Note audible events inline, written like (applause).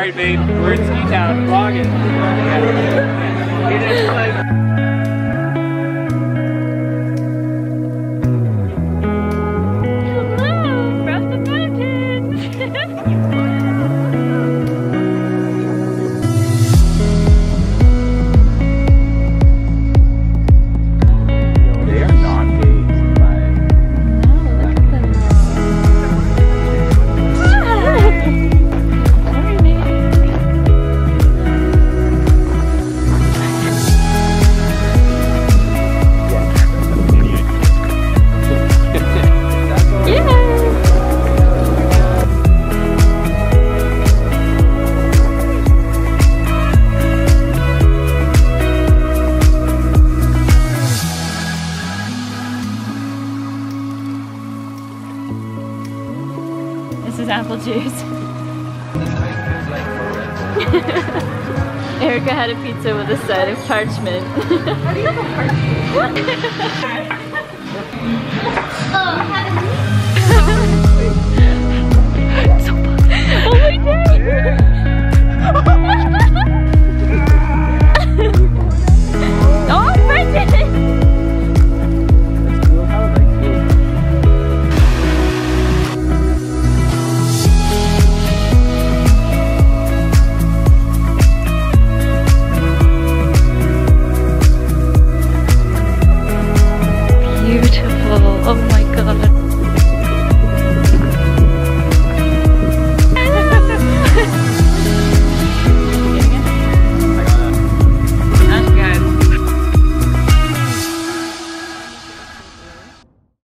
Alright babe, we're in Ski Town, vlogging. This is apple juice. (laughs) Erica had a pizza with a side of parchment. Oh, have (laughs)